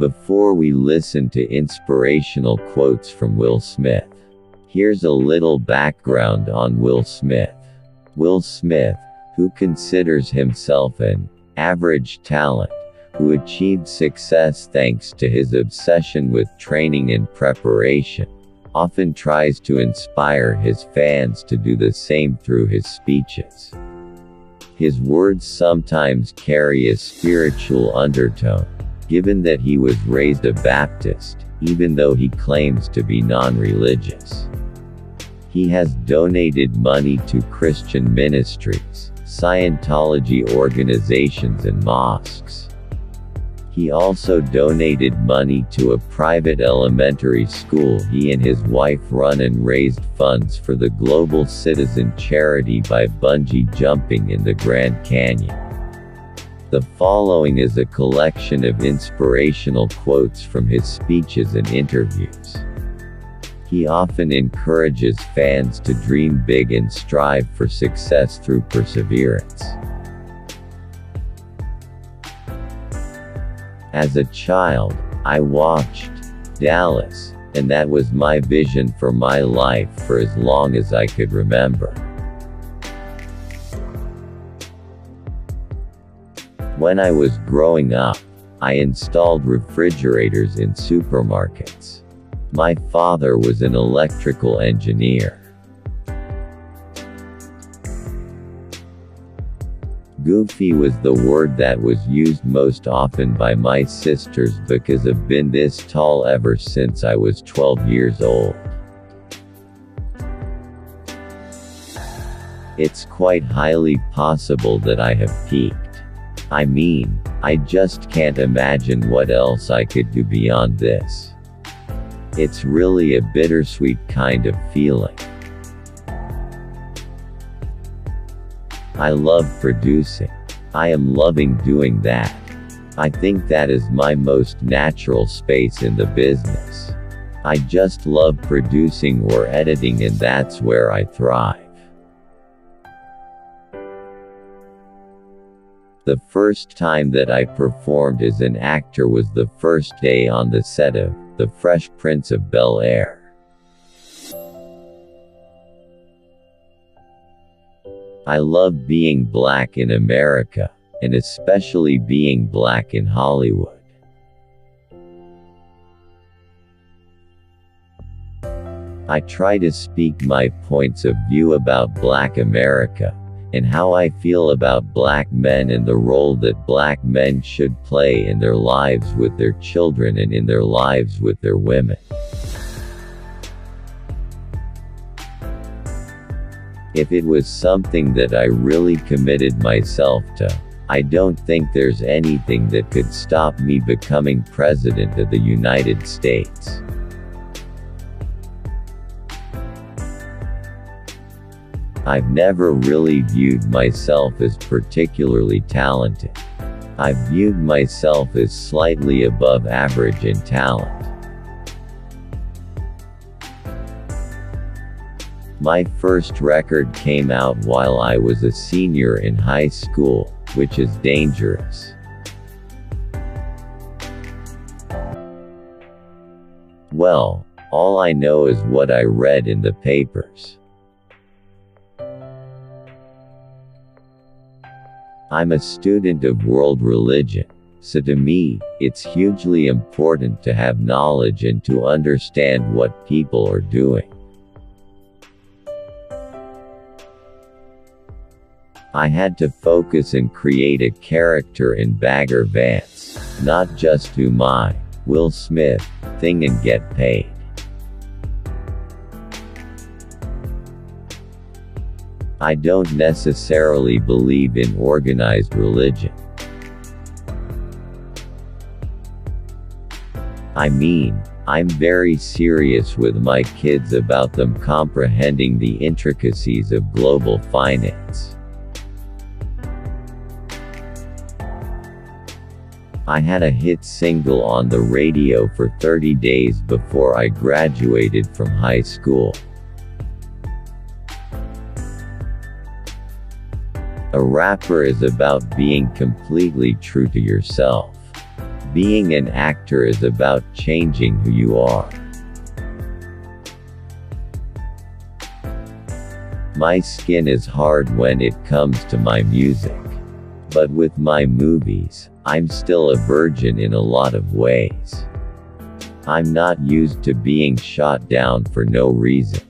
Before we listen to inspirational quotes from Will Smith, here's a little background on Will Smith. Will Smith, who considers himself an average talent, who achieved success thanks to his obsession with training and preparation, often tries to inspire his fans to do the same through his speeches. His words sometimes carry a spiritual undertone, given that he was raised a Baptist, even though he claims to be non-religious. He has donated money to Christian ministries, Scientology organizations and mosques. He also donated money to a private elementary school he and his wife run and raised funds for the Global Citizen charity by bungee jumping in the Grand Canyon. The following is a collection of inspirational quotes from his speeches and interviews. He often encourages fans to dream big and strive for success through perseverance. As a child, I watched Dallas, and that was my vision for my life for as long as I could remember. When I was growing up, I installed refrigerators in supermarkets. My father was an electrical engineer. Goofy was the word that was used most often by my sisters because I've been this tall ever since I was 12 years old. It's quite highly possible that I have peaked. I mean, I just can't imagine what else I could do beyond this. It's really a bittersweet kind of feeling. I love producing. I am loving doing that. I think that is my most natural space in the business. I just love producing or editing and that's where I thrive. The first time that I performed as an actor was the first day on the set of The Fresh Prince of Bel Air. I love being black in America, and especially being black in Hollywood. I try to speak my points of view about black America, and how I feel about black men and the role that black men should play in their lives with their children and in their lives with their women. If it was something that I really committed myself to, I don't think there's anything that could stop me becoming President of the United States. I've never really viewed myself as particularly talented. I've viewed myself as slightly above average in talent. My first record came out while I was a senior in high school, which is dangerous. Well, all I know is what I read in the papers. I'm a student of world religion, so to me, it's hugely important to have knowledge and to understand what people are doing. I had to focus and create a character in Bagger Vance, not just do my Will Smith thing and get paid. I don't necessarily believe in organized religion. I mean, I'm very serious with my kids about them comprehending the intricacies of global finance. I had a hit single on the radio for 30 days before I graduated from high school. A rapper is about being completely true to yourself. Being an actor is about changing who you are. My skin is hard when it comes to my music. But with my movies, I'm still a virgin in a lot of ways. I'm not used to being shot down for no reason.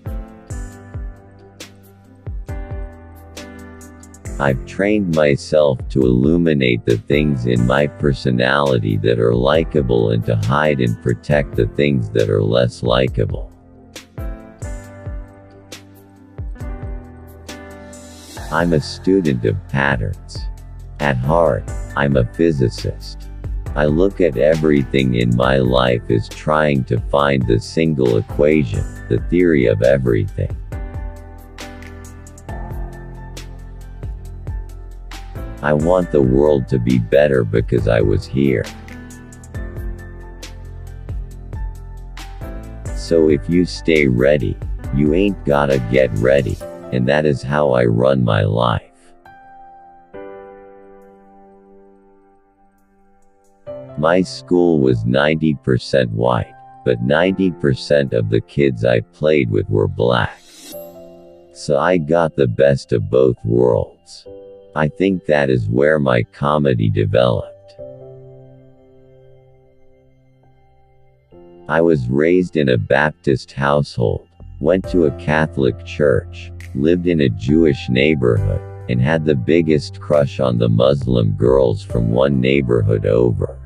I've trained myself to illuminate the things in my personality that are likable and to hide and protect the things that are less likable. I'm a student of patterns. At heart, I'm a physicist. I look at everything in my life as trying to find the single equation, the theory of everything. I want the world to be better because I was here. So if you stay ready, you ain't gotta get ready, and that is how I run my life. My school was 90% white, but 90% of the kids I played with were black. So I got the best of both worlds. I think that is where my comedy developed. I was raised in a Baptist household, went to a Catholic church, lived in a Jewish neighborhood, and had the biggest crush on the Muslim girls from one neighborhood over.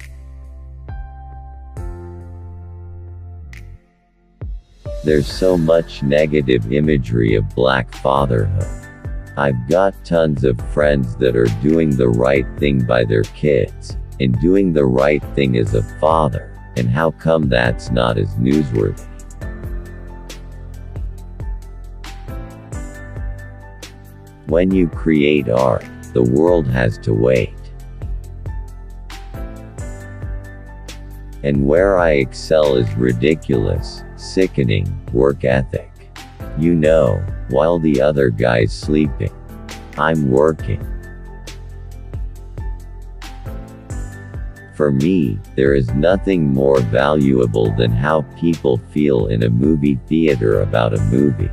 There's so much negative imagery of black fatherhood. I've got tons of friends that are doing the right thing by their kids, and doing the right thing as a father, and how come that's not as newsworthy? When you create art, the world has to wait. And where I excel is ridiculous, sickening, work ethic. You know, while the other guy's sleeping. I'm working. For me, there is nothing more valuable than how people feel in a movie theater about a movie.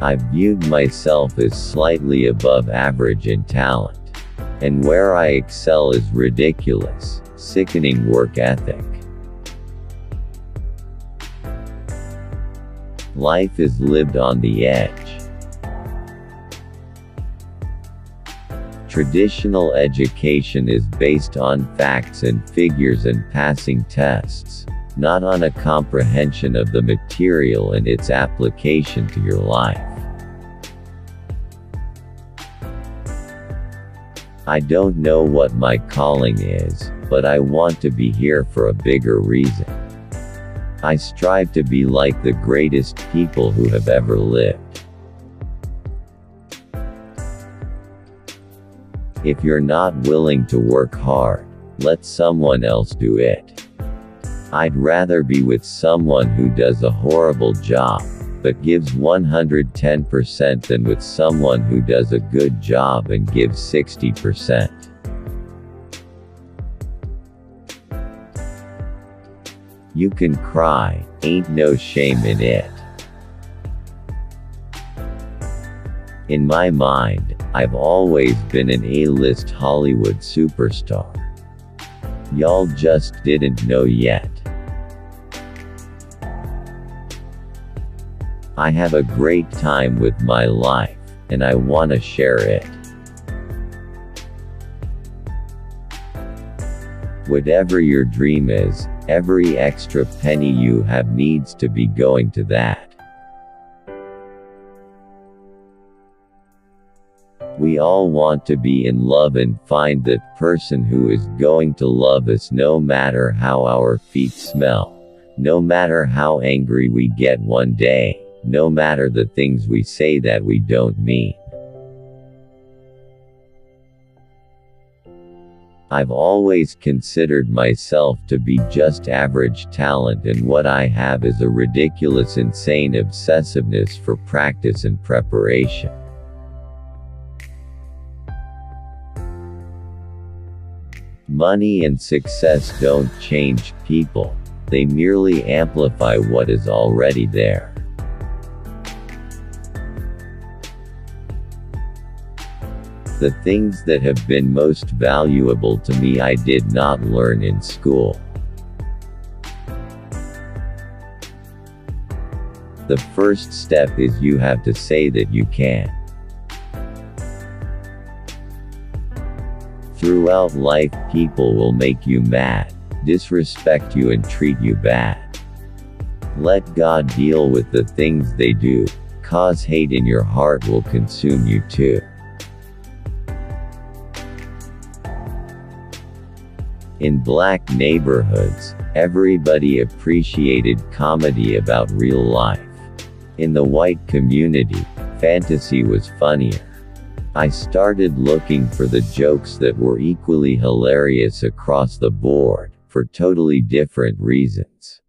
I viewed myself as slightly above average in talent. And where I excel is ridiculous, sickening work ethic. Life is lived on the edge. Traditional education is based on facts and figures and passing tests, not on a comprehension of the material and its application to your life. I don't know what my calling is, but I want to be here for a bigger reason. I strive to be like the greatest people who have ever lived. If you're not willing to work hard, let someone else do it. I'd rather be with someone who does a horrible job, but gives 110% than with someone who does a good job and gives 60%. You can cry, ain't no shame in it. In my mind, I've always been an A-list Hollywood superstar. Y'all just didn't know yet. I have a great time with my life, and I wanna share it. Whatever your dream is, Every extra penny you have needs to be going to that. We all want to be in love and find that person who is going to love us no matter how our feet smell, no matter how angry we get one day, no matter the things we say that we don't mean. I've always considered myself to be just average talent and what I have is a ridiculous insane obsessiveness for practice and preparation. Money and success don't change people, they merely amplify what is already there. The things that have been most valuable to me I did not learn in school. The first step is you have to say that you can. Throughout life, people will make you mad, disrespect you, and treat you bad. Let God deal with the things they do, cause hate in your heart will consume you too. In black neighborhoods, everybody appreciated comedy about real life. In the white community, fantasy was funnier. I started looking for the jokes that were equally hilarious across the board, for totally different reasons.